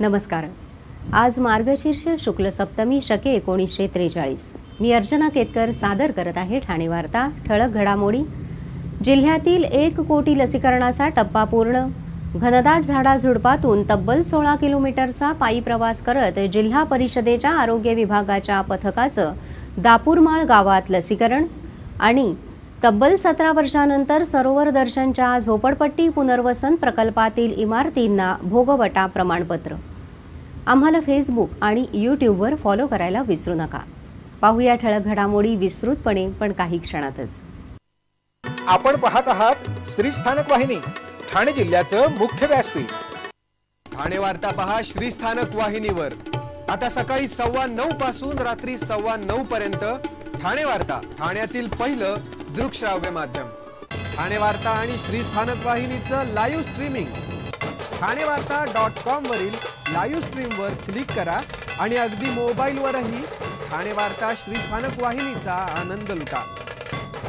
नमस्कार. आज मार्गशीर्ष शुक्ल सप्तमी शके एकोणीसशे त्रेचाळीस. मी अर्चना केतकर सादर करत आहे ठाणे वार्ता ठळक घडामोडी. जिल्ह्यातील एक कोटी लसीकरणाचा टप्पा पूर्ण. घनदाट झाडाझुडपातून तब्बल सोळा किलोमीटरचा पायी प्रवास करत जिल्हा परिषदेच्या आरोग्य विभागाच्या पथकाचं दापूरमाळ गावात लसीकरण आणि तब्बल सतरा वर्षानंतर सरोवर दर्शनच्या झोपडपट्टी पुनर्वसन प्रकल्पातील इमारतींना भोगवटा प्रमाणपत्र. आम्हाला फेसबुक आणि यूट्यूबवर फॉलो करायला विसरू नका. पाहूया ठळक घडामोडी विस्तृतपणे पण काही क्षणातच. आपण पाहत आहात श्री स्थानक वाहिनी ठाणे जिल्ह्याचं मुख्य व्यासपीठ. ठाणे वार्ता पहा श्रीस्थानक वाहिनीवर. आता सकाळी सव्वा नऊ पासून रात्री सव्वा नऊ पर्यंत ठाणे वार्ता ठाण्यातील पहिलं दृकश्राव्य माध्यम. ठाणे वार्ता आणि श्रीस्थानक वाहिनीचं live streaming Thane Varta dot com वरील लाईव्ह स्ट्रीमवर क्लिक करा आणि अगदी मोबाईलवरही ठाणे वार्ता श्रीस्थानक वाहिनीचा आनंद लुटा.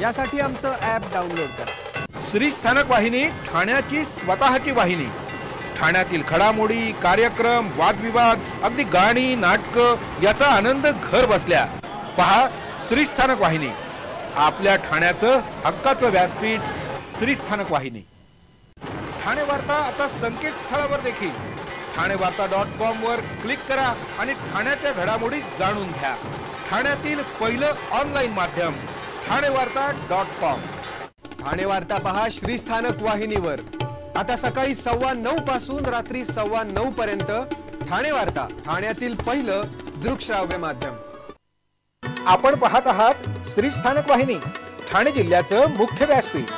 यासाठी आमचं ॲप डाउनलोड करा. श्री स्थानक वाहिनी ठाण्याची स्वतःची वाहिनी. ठाण्यातील घडामोडी कार्यक्रम वादविवाद अगदी गाणी नाटकं याचा आनंद घर बसल्या. पहा श्री स्थानक वाहिनी. आपल्या ठाण्याचं हक्काचं व्यासपीठ श्री स्थानक वाहिनी ठाणे वार्ता आता संकेतस्थळावर देखील. ठाणे वार्ता डॉट कॉम वर क्लिक करा आणि ठाण्याच्या घडामोडी जाणून घ्या. ठाण्यातील पहिलं ऑनलाईन माध्यम ठाणे वार्ता डॉट कॉम. ठाणे वार्ता पहा श्रीस्थानक वाहिनीवर आता सकाळी सव्वा नऊ पासून रात्री सव्वा नऊ पर्यंत ठाणे वार्ता ठाण्यातील पहिलं दृकश्राव्य माध्यम. आपण पाहत आहात श्री स्थानक वाहिनी ठाणे जिल्ह्याचं मुख्य व्यासपीठ.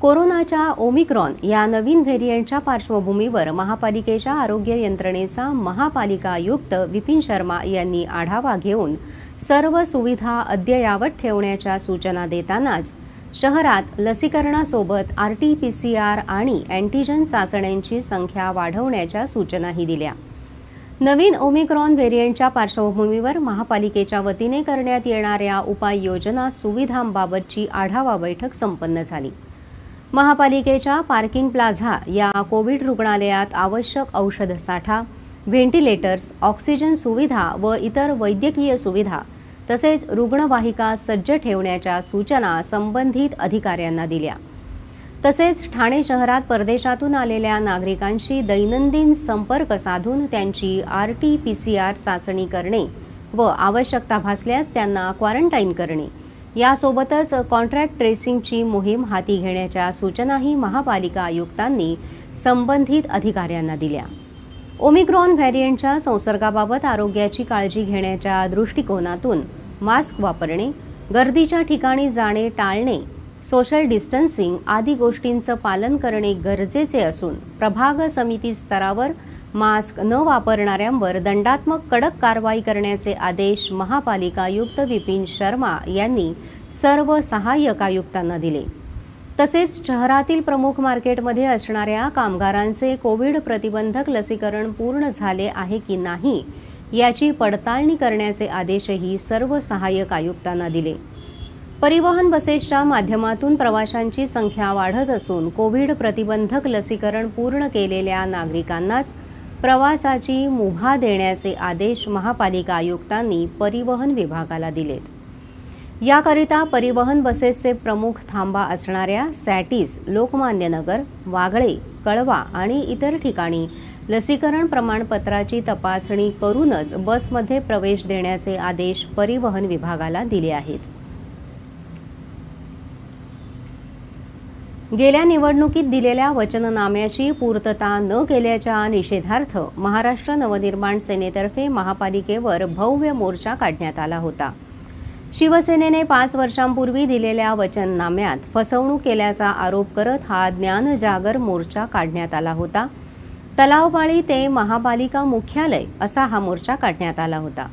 कोरोनाच्या ओमिक्रॉन या नवीन व्हेरियंटच्या पार्श्वभूमीवर महापालिकेच्या आरोग्य यंत्रणेचा महापालिका आयुक्त विपिन शर्मा यांनी आढावा घेऊन सर्व सुविधा अद्ययावत ठेवण्याच्या सूचना देतानाच शहरात लसीकरणासोबत R T P C R आणि अँटीजन चाचण्यांची संख्या वाढवण्याच्या सूचनाही दिल्या. नवीन ओमिक्रॉन व्हेरियंटच्या पार्श्वभूमीवर महापालिकेच्या वतीने करण्यात येणाऱ्या उपाययोजना सुविधांबाबतची आढावा बैठक संपन्न झाली. महापालिकेच्या पार्किंग प्लाझा या कोविड रुग्णालयात आवश्यक औषध साठा व्हेंटिलेटर्स ऑक्सिजन सुविधा व इतर वैद्यकीय सुविधा तसेच रुग्णवाहिका सज्ज ठेवण्याच्या सूचना संबंधित अधिकाऱ्यांना दिल्या. तसेच ठाणे शहरात परदेशातून आलेल्या नागरिकांशी दैनंदिन संपर्क साधून त्यांची R T P C R चाचणी करणे व आवश्यकता भासल्यास त्यांना क्वारंटाईन करणे. यासोबतच कॉन्ट्रॅक्ट ट्रेसिंगची मोहीम हाती घेण्याच्या सूचनाही महापालिका आयुक्तांनी संबंधित अधिकाऱ्यांना दिल्या. ओमिक्रॉन व्हॅरियंटच्या संसर्गाबाबत आरोग्याची काळजी घेण्याच्या दृष्टिकोनातून मास्क वापरणे गर्दीच्या ठिकाणी जाणे टाळणे सोशल डिस्टन्सिंग आदी गोष्टींचं पालन करणे गरजेचे असून प्रभाग समिती स्तरावर मास्क न वापरणाऱ्यांवर दंडात्मक कडक कारवाई करण्याचे आदेश महापालिका आयुक्त विपिन शर्मा यांनी सर्व सहाय्यक आयुक्तांना दिले. तसेच शहरातील प्रमुख मार्केटमध्ये असणाऱ्या कामगारांचे कोविड प्रतिबंधक लसीकरण पूर्ण झाले आहे की नाही याची पडताळणी करण्याचे आदेशही सर्व सहाय्यक आयुक्तांना दिले. परिवहन बसेसच्या माध्यमातून प्रवाशांची संख्या वाढत असून कोविड प्रतिबंधक लसीकरण पूर्ण केलेल्या नागरिकांनाच प्रवासाची मुभा देण्याचे आदेश महापालिका आयुक्तांनी परिवहन विभागाला दिलेत. याकरिता परिवहन बसेसचे प्रमुख थांबा असणाऱ्या सॅटीस लोकमान्यनगर वागळे कळवा आणि इतर ठिकाणी लसीकरण प्रमाणपत्राची तपासणी करूनच बसमध्ये प्रवेश देण्याचे आदेश परिवहन विभागाला दिले आहेत. गेल्या निवडणुकीत दिलेल्या वचननाम्याची पूर्तता न केल्याच्या निषेधार्थ महाराष्ट्र नवनिर्माण सेनेतर्फे महापालिकेवर भव्य मोर्चा काढण्यात आला होता. शिवसेनेने पाच वर्षांपूर्वी दिलेल्या वचननाम्यात फसवणूक केल्याचा आरोप करत हा ज्ञानजागर मोर्चा काढण्यात आला होता. तलावपाळी ते महापालिका मुख्यालय असा हा मोर्चा काढण्यात आला होता.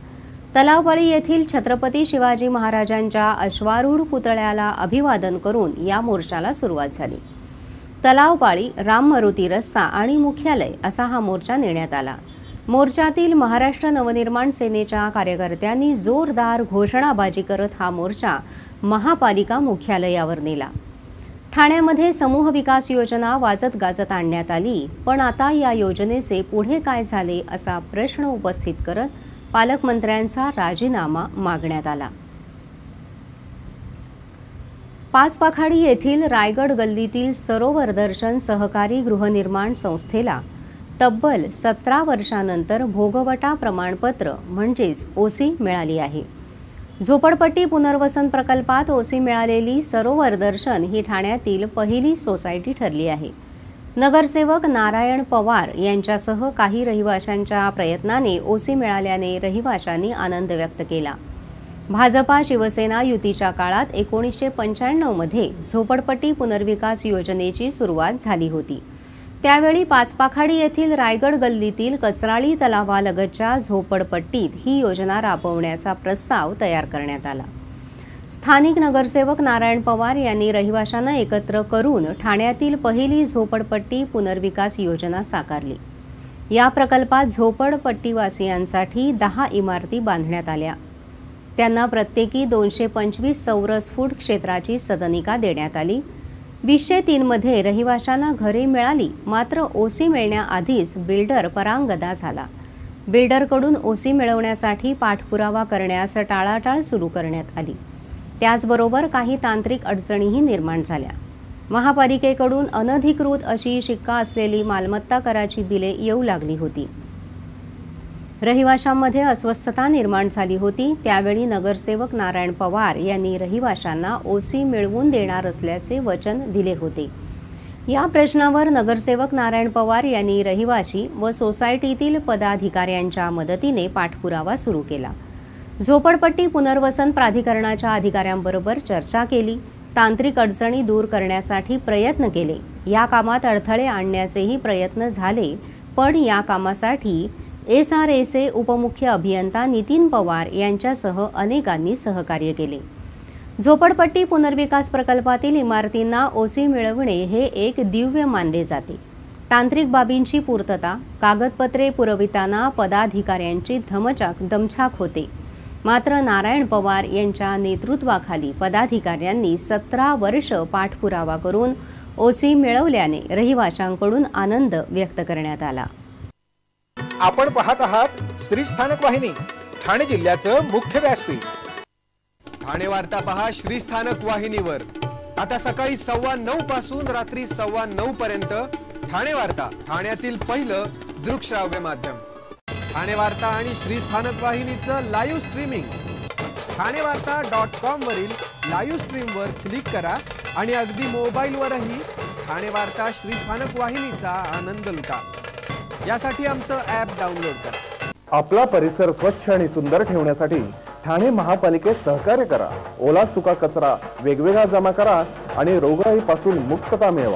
तलावपाळी येथील छत्रपती शिवाजी महाराजांच्या अश्वारूढ पुतळ्याला अभिवादन करून या मोर्चाला सुरुवात झाली. तलावपाळी राम मारुती रस्ता आणि मुख्यालय असा हा मोर्चा नेण्यात आला. मोर्चातील महाराष्ट्र नवनिर्माण सेनेच्या कार्यकर्त्यांनी जोरदार घोषणाबाजी करत हा मोर्चा महापालिका मुख्यालयावर नेला. ठाण्यामध्ये समूह विकास योजना वाजत गाजत आणण्यात आली पण आता या योजनेचे पुढे काय झाले असा प्रश्न उपस्थित करत पालकमंत्र्यांचा राजीनामा मागण्यात आला. पाचपाखाडी येथील रायगड गल्लीतील सरोवर दर्शन सहकारी गृहनिर्माण संस्थेला तब्बल सतरा वर्षानंतर भोगवटा प्रमाणपत्र म्हणजेच ओसी मिळाली आहे. झोपडपट्टी पुनर्वसन प्रकल्पात ओसी मिळालेली सरोवर दर्शन ही ठाण्यातील पहिली सोसायटी ठरली आहे. नगरसेवक नारायण पवार यांच्यासह काही रहिवाशांच्या प्रयत्नाने ओसी मिळाल्याने रहिवाशांनी आनंद व्यक्त केला. भाजपा शिवसेना युतीच्या काळात एकोणीसशे पंच्याण्णवमध्ये झोपडपट्टी पुनर्विकास योजनेची सुरुवात झाली होती. त्यावेळी पाचपाखाडी येथील रायगड गल्लीतील कचराळी तलावालगतच्या झोपडपट्टीत ही योजना राबवण्याचा प्रस्ताव तयार करण्यात आला. स्थानिक नगरसेवक नारायण पवार यांनी रहिवाशांना एकत्र करून ठाण्यातील पहिली झोपडपट्टी पुनर्विकास योजना साकारली. या प्रकल्पात झोपडपट्टीवासियांसाठी दहा इमारती बांधण्यात आल्या. त्यांना प्रत्येकी दोनशे पंचवीस चौरस फूट क्षेत्राची सदनिका देण्यात आली. वीसशे तीनमध्ये रहिवाशांना घरे मिळाली मात्र ओसी मिळण्याआधीच बिल्डर परांगदा झाला. बिल्डरकडून ओसी मिळवण्यासाठी पाठपुरावा करण्यास टाळाटाळ सुरू करण्यात आली. त्याचबरोबर काही तांत्रिक अडचणीही निर्माण झाल्या. महापालिकेकडून अनधिकृत अशी शिक्का असलेली मालमत्ता कराची बिले येऊ लागली होती. रहिवाशांमध्ये अस्वस्थता निर्माण झाली होती त्यावेळी नगरसेवक नारायण पवार यांनी रहिवाशांना ओसी मिळवून देणार असल्याचे वचन दिले होते. या प्रश्नावर नगरसेवक नारायण पवार यांनी रहिवाशी व सोसायटीतील पदाधिकाऱ्यांच्या मदतीने पाठपुरावा सुरू केला. झोपडपट्टी पुनर्वसन प्राधिकरणाच्या अधिकाऱ्यांबरोबर चर्चा केली. तांत्रिक अडचणी दूर करण्यासाठी प्रयत्न केले. या कामात अडथळे आणण्याचेही प्रयत्न झाले. पण या कामासाठी एस आर एचे उपमुख्य अभियंता नितीन पवार यांच्यासह अनेकांनी सहकार्य केले. झोपडपट्टी पुनर्विकास प्रकल्पातील इमारतींना ओसी मिळवणे हे एक दिव्य मानले जाते. तांत्रिक बाबींची पूर्तता कागदपत्रे पुरविताना पदाधिकाऱ्यांची धमचाक दमछाक होते. मात्र नारायण पवार यांच्या नेतृत्वाखाली पदाधिकाऱ्यांनी सतरा वर्ष पाठपुरावा करून ओसी मिळवल्याने रहिवाशांकडून आनंद व्यक्त करण्यात आला. आपण पाहत आहात श्री स्थानक वाहिनी ठाणे जिल्ह्याचं मुख्य व्यासपीठ. ठाणे वार्ता पहा श्रीस्थानक वाहिनीवर. आता सकाळी सव्वा नऊ पासून रात्री सव्वा नऊ पर्यंत ठाणे वार्ता ठाण्यातील पहिलं दृकश्राव्य माध्यम. ठाणे वार्ता आणि श्रीस्थानक वाहिनीचं live streaming Thane Varta dot com वरील लाईव्ह स्ट्रीमवर क्लिक करा आणि अगदी मोबाईलवरही ठाणे वार्ता श्रीस्थानक वाहिनीचा आनंद लुटा. यासाठी आमचं ॲप डाउनलोड करा. आपला परिसर स्वच्छ आणि सुंदर ठेवण्यासाठी ठाणे महापालिकेत सहकार्य करा. ओला सुका कचरा वेगवेगळा जमा करा आणि रोगराईपासून मुक्तता मिळवा.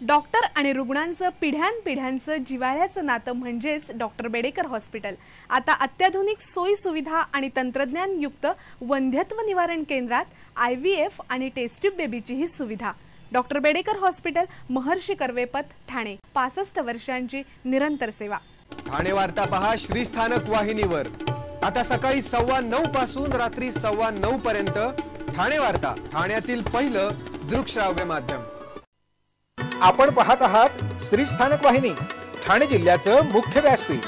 डॉक्टर आणि रुग्णांचं पिढ्यानपिढ्यांचं जिवाळ्याचं नातं म्हणजेच डॉक्टर बेडेकर हॉस्पिटल. आता अत्याधुनिक सोयी सुविधा आणि तंत्रज्ञानयुक्त वंध्यत्व निवारण केंद्रात आय व्ही एफ आणि टेस्ट्यूब बेबीचीही सुविधा. Doctor Bedekar hospital Maharshi Karvepath Thane. पासष्ट वर्षांची निरंतर सेवा. ठाणे वार्ता पहा श्रीस्थानक वाहिनीवर. आता सकाळी सव्वा नऊ पासून रात्री सव्वा नऊ पर्यंत ठाणे वार्ता ठाण्यातील पहिलं दृकश्राव्य माध्यम. आपण पाहत आहात श्री स्थानक वाहिनी ठाणे जिल्ह्याचं मुख्य व्यासपीठ.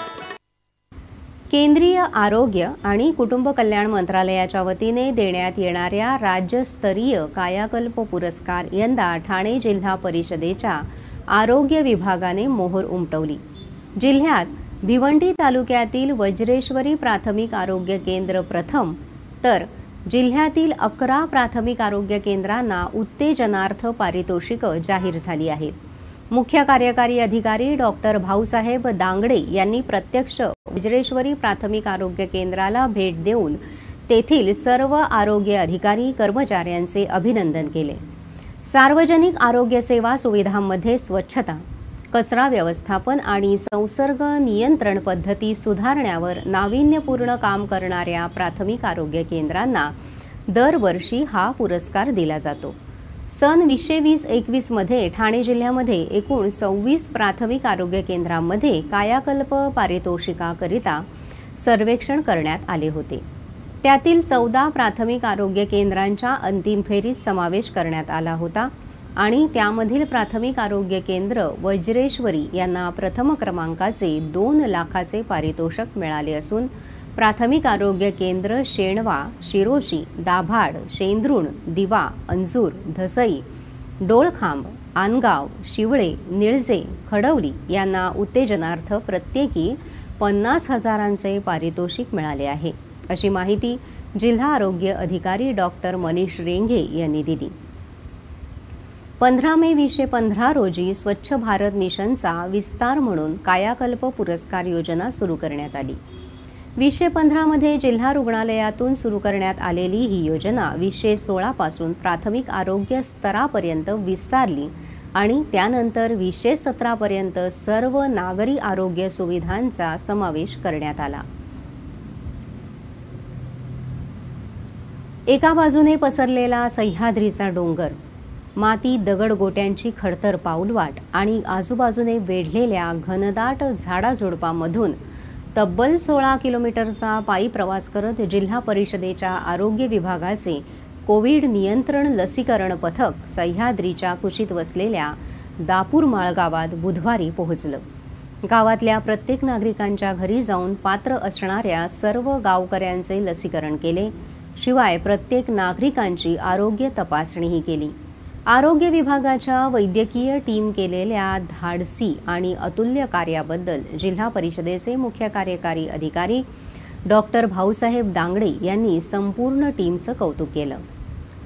केंद्रीय आरोग्य आणि कुटुंब कल्याण मंत्रालयाच्या वतीने देण्यात येणाऱ्या राज्यस्तरीय कायाकल्प पुरस्कार यंदा ठाणे जिल्हा परिषदेच्या आरोग्य विभागाने मोहर उमटवली. जिल्ह्यात भिवंडी तालुक्यातील वज्रेश्वरी प्राथमिक आरोग्य केंद्र प्रथम तर जिल्ह्यातील अकरा प्राथमिक आरोग्य केंद्रांना उत्तेजनार्थ पारितोषिकं जाहीर झाली आहेत. मुख्य कार्यकारी अधिकारी डॉक्टर भाऊसाहेब दांगडे यांनी प्रत्यक्ष वज्रेश्वरी प्राथमिक आरोग्य केंद्राला भेट देऊन तेथील सर्व आरोग्य अधिकारी कर्मचाऱ्यांचे अभिनंदन केले. सार्वजनिक आरोग्य सेवा सुविधांमध्ये स्वच्छता कचरा व्यवस्थापन आणि संसर्ग नियंत्रण पद्धती सुधारण्यावर नाविन्यपूर्ण काम करणाऱ्या प्राथमिक आरोग्य केंद्रांना दरवर्षी हा पुरस्कार दिला जातो. सन वीसशे वीस एकवीसमध्ये ठाणे जिल्ह्यामध्ये एकूण सव्वीस प्राथमिक आरोग्य केंद्रांमध्ये कायाकल्प पारितोषिकाकरिता सर्वेक्षण करण्यात आले होते. त्यातील चौदा प्राथमिक आरोग्य केंद्रांच्या अंतिम फेरीत समावेश करण्यात आला होता. आणि त्यामधील प्राथमिक आरोग्य केंद्र वज्रेश्वरी यांना प्रथम क्रमांकाचे दोन लाखाचे पारितोषिक मिळाले असून प्राथमिक आरोग्य केंद्र शेणवा शिरोशी दाभाड शेंद्रुण दिवा अंजूर धसई डोळखांब आनगाव शिवळे निळजे खडवली यांना उत्तेजनार्थ प्रत्येकी पन्नास हजारांचे पारितोषिक मिळाले आहे. अशी माहिती जिल्हा आरोग्य अधिकारी डॉक्टर मनीष रेंघे यांनी दिली. पंधरा मे वीसशे पंधरा रोजी स्वच्छ भारत मिशनचा विस्तार म्हणून कायाकल्प पुरस्कार योजना सुरू करण्यात आली. वीसशे पंधरामध्ये जिल्हा रुग्णालयातून सुरू करण्यात आलेली ही योजना वीसशे सोळापासून प्राथमिक आरोग्य स्तरापर्यंत विस्तारली आणि त्यानंतर वीसशे सतरापर्यंत सर्व नागरी आरोग्य सुविधांचा समावेश करण्यात आला. एका बाजूने पसरलेला सह्याद्रीचा डोंगर माती दगड गोट्यांची खडतर पाऊलवाट आणि आजूबाजूने वेढलेल्या घनदाट झाडाझुडपामधून तब्बल सोळा किलोमीटरचा पायी प्रवास करत जिल्हा परिषदेच्या आरोग्य विभागाचे कोविड नियंत्रण लसीकरण पथक सह्याद्रीच्या कुशीत वसलेल्या दापूरमाळ गावात बुधवारी पोहोचलं. गावातल्या प्रत्येक नागरिकांच्या घरी जाऊन पात्र असणाऱ्या सर्व गावकऱ्यांचे लसीकरण केले. शिवाय प्रत्येक नागरिकांची आरोग्य तपासणीही केली. आरोग्य विभागाच्या वैद्यकीय टीम केलेल्या धाडसी आणि अतुल्य कार्याबद्दल जिल्हा परिषदेचे मुख्य कार्यकारी अधिकारी डॉक्टर भाऊसाहेब दांगडे यांनी संपूर्ण टीमचं कौतुक केलं.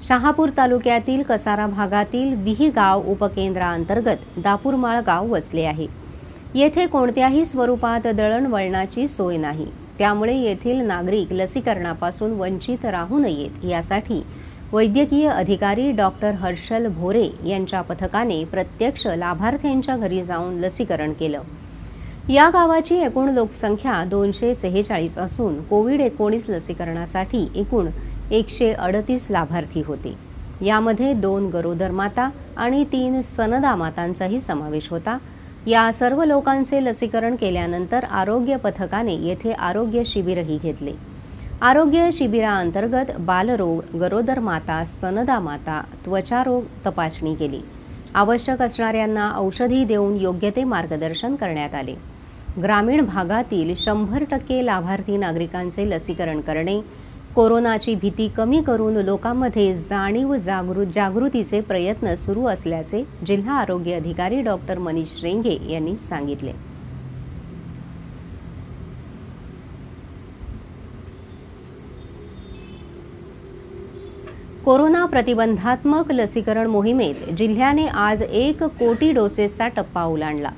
शहापूर तालुक्यातील कसारा भागातील विही गाव उपकेंद्राअंतर्गत दापूरमाळ गाव वसले आहे. येथे कोणत्याही स्वरूपात दळणवळणाची सोय नाही. त्यामुळे येथील नागरिक लसीकरणापासून वंचित राहू नयेत यासाठी वैद्यकीय अधिकारी डॉक्टर हर्षल भोरे यांच्या पथकाने प्रत्यक्ष लाभार्थ्यांच्या घरी जाऊन लसीकरण केलं. या गावाची एकूण लोकसंख्या दोनशे सेहेचाळीस असून कोविड एकोणीस लसीकरणासाठी एकूण एकशे अडतीस लाभार्थी होते. यामध्ये दोन गरोदर माता आणि तीन स्तनदा मातांचाही समावेश होता. या सर्व लोकांचे लसीकरण केल्यानंतर आरोग्य पथकाने येथे आरोग्य शिबिरही घेतले. आरोग्य शिबिराअंतर्गत बालरोग गरोदर माता स्तनदा माता त्वचारोग तपासणी केली. आवश्यक असणाऱ्यांना औषधी देऊन योग्य ते मार्गदर्शन करण्यात आले. ग्रामीण भागातील शंभर टक्के लाभार्थी नागरिकांचे लसीकरण करणे कोरोनाची भीती कमी करून लोकांमध्ये जाणीव जागृत जागृतीचे प्रयत्न सुरू असल्याचे जिल्हा आरोग्य अधिकारी डॉक्टर मनीष रेंगे यांनी सांगितले. कोरोना प्रतिबंधात्मक लसीकरण मोहिमेत जिल्ह्याने आज एक कोटी डोसेसचा टप्पा ओलांडला.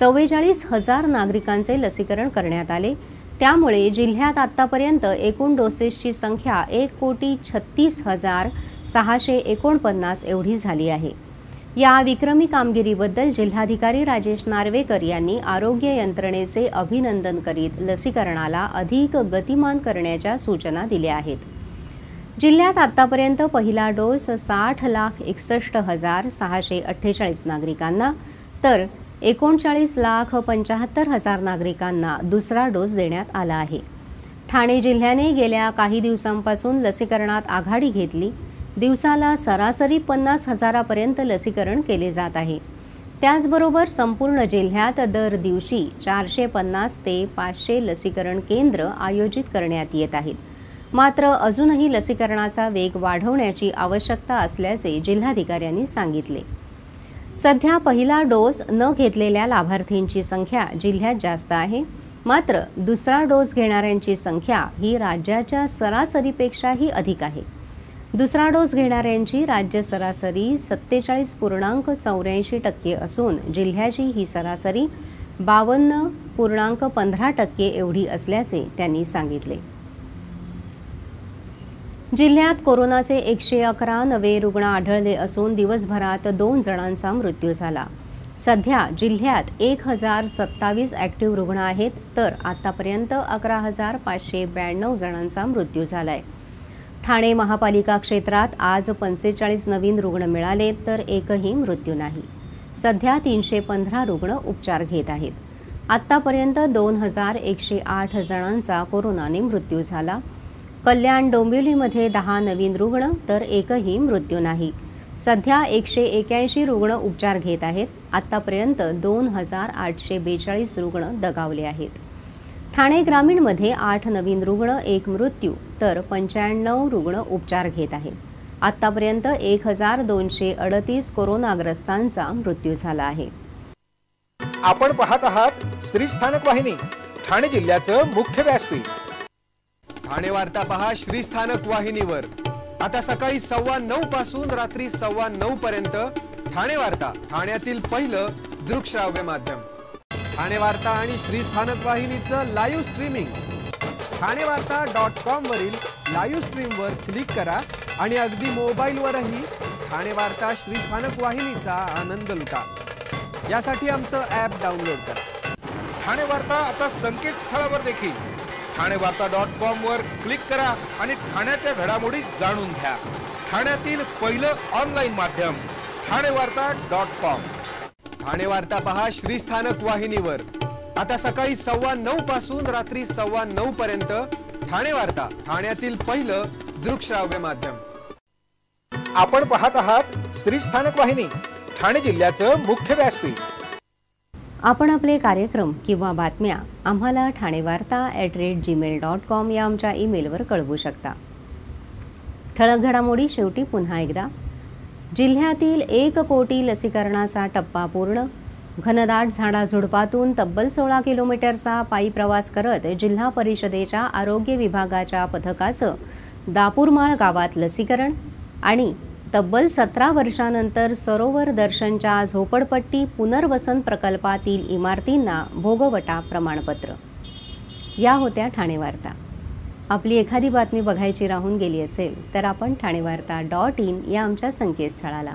चव्वेचाळीस हजार नागरिकांचे लसीकरण करण्यात आले. त्यामुळे जिल्ह्यात आतापर्यंत एकूण डोसेसची संख्या एक कोटी छत्तीस हजार सहाशे एकोणपन्नास एवढी झाली आहे. या विक्रमी कामगिरीबद्दल जिल्हाधिकारी राजेश नार्वेकर यांनी आरोग्य यंत्रणेचे अभिनंदन करीत लसीकरणाला अधिक गतिमान करण्याच्या सूचना दिल्या आहेत. जिल्ह्यात आतापर्यंत पहिला डोस साठ लाख एकसष्ट हजार सहाशे अठ्ठेचाळीस नागरिकांना तर एकोणचाळीस लाख पंचाहत्तर हजार नागरिकांना दुसरा डोस देण्यात आला आहे. ठाणे जिल्ह्याने गेल्या काही दिवसांपासून लसीकरणात आघाडी घेतली. दिवसाला सरासरी पन्नास हजारापर्यंत लसीकरण केले जात आहे. त्याचबरोबर संपूर्ण जिल्ह्यात दर दिवशी चारशे पन्नास ते पाचशे लसीकरण केंद्र आयोजित करण्यात येत आहेत. मात्र अजूनही लसीकरणाचा वेग वाढवण्याची आवश्यकता असल्याचे जिल्हाधिकाऱ्यांनी सांगितले. सध्या पहिला डोस न घेतलेल्या लाभार्थींची संख्या जिल्ह्यात जास्त आहे. मात्र दुसरा डोस घेणाऱ्यांची संख्या ही राज्याच्या सरासरीपेक्षाही अधिक आहे. दुसरा डोस घेणाऱ्यांची राज्य सरासरी सत्तेचाळीस पूर्णांक चौऱ्याऐंशी टक्के असून जिल्ह्याची ही सरासरी बावन्न पूर्णांक पंधरा टक्के एवढी असल्याचे त्यांनी सांगितले. जिल्ह्यात कोरोनाचे एकशे अकरा नवे रुग्ण आढळले असून दिवसभरात दोन जणांचा मृत्यू झाला. सध्या जिल्ह्यात एक हजार सत्तावीस ॲक्टिव्ह रुग्ण आहेत तर आतापर्यंत अकरा हजार पाचशे ब्याण्णव जणांचा मृत्यू झालाय. ठाणे महापालिका क्षेत्रात आज पंचेचाळीस नवीन रुग्ण मिळाले तर एकही मृत्यू नाही. सध्या तीनशे पंधरा रुग्ण उपचार घेत आहेत. आत्तापर्यंत दोन हजार एकशे आठ जणांचा कोरोनाने मृत्यू झाला. कल्याण डोंबिवलीमध्ये दहा नवीन रुग्ण तर एकही मृत्यू नाही. सध्या एकशे एक्याऐंशी रुग्ण उपचार घेत आहेत. आत्तापर्यंत दोन हजार आठशे बेचाळीस रुग्ण दगावले आहेत. ठाणे ग्रामीणमध्ये आठ नवीन रुग्ण एक मृत्यू तर पंच्याण्णव रुग्ण उपचार घेत आहेत. आत्तापर्यंत एक हजार दोनशे अडतीस कोरोनाग्रस्तांचा मृत्यू झाला आहे. आपण पाहत आहात श्री स्थानक वाहिनी ठाणे जिल्ह्याचं मुख्य व्यासपीठ. ठाणे वार्ता पहा श्रीस्थानक वाहिनीवर. आता सकाळी सव्वा नऊ पासून रात्री सव्वा नऊ पर्यंत ठाणे वार्ता ठाण्यातील पहिलं दृकश्राव्य माध्यम. ठाणे वार्ता आणि श्रीस्थानक वाहिनीचं live streaming Thane Varta dot com वरील लाईव्ह स्ट्रीमवर क्लिक करा आणि अगदी मोबाईलवरही ठाणे वार्ता श्रीस्थानक वाहिनीचा आनंद लुटा. यासाठी आमचं ॲप डाउनलोड करा. ठाणे वार्ता आता संकेतस्थळावर देखील. ठाणे वार्ता डॉट कॉम वर क्लिक करा आणि ठाण्याच्या घडामोडी जाणून घ्या. ठाण्यातील पहिलं ऑनलाईन माध्यम ठाणे वार्ता डॉट कॉम ठाणे वार्ता पहा श्रीस्थानक वाहिनीवर. आता सकाळी सव्वा नऊ पासून रात्री सव्वा नऊ पर्यंत ठाणे वार्ता ठाण्यातील पहिलं दृकश्राव्य माध्यम. आपण पाहत आहात श्रीस्थानक वाहिनी ठाणे जिल्ह्याचं मुख्य व्यासपीठ. आपण आपले कार्यक्रम किंवा बातम्या आम्हाला Thane Varta at rate Gmail dot com या आमच्या ईमेलवर कळवू शकता. ठळक घडामोडी शेवटी पुन्हा एकदा. जिल्ह्यातील एक कोटी लसीकरणाचा टप्पा पूर्ण. घनदाट झाडाझुडपातून तब्बल सोळा किलोमीटरचा पायी प्रवास करत जिल्हा परिषदेच्या आरोग्य विभागाच्या पथकाचं दापूरमाळ गावात लसीकरण आणि तब्बल सतरा वर्षानंतर सरोवर दर्शनच्या झोपडपट्टी पुनर्वसन प्रकल्पातील इमारतींना भोगवटा प्रमाणपत्र. या होत्या ठाणे वार्ता आपली एखादी बातमी बघायची राहून गेली असेल तर आपण ठाणे वार्ता डॉट इन या आमच्या संकेतस्थळाला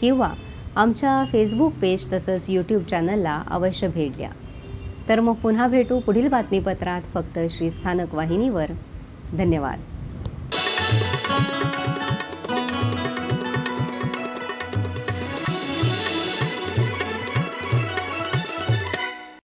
किंवा आमच्या फेसबुक पेज तसंच यूट्यूब चॅनलला अवश्य भेट द्या. तर मग पुन्हा भेटू पुढील बातमीपत्रात फक्त श्री स्थानक वाहिनीवर. धन्यवाद.